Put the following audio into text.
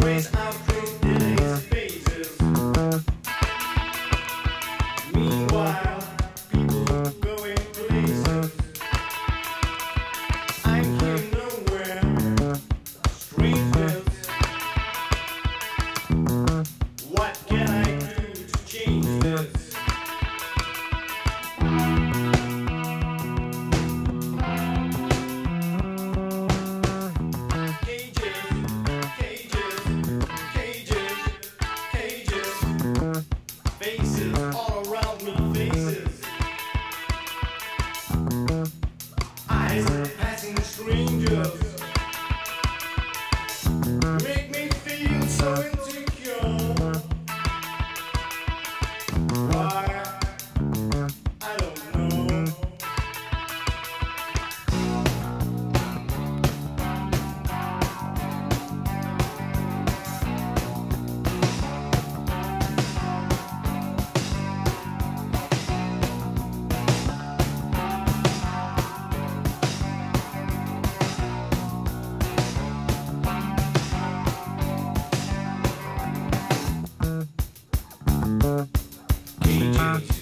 friends DJs.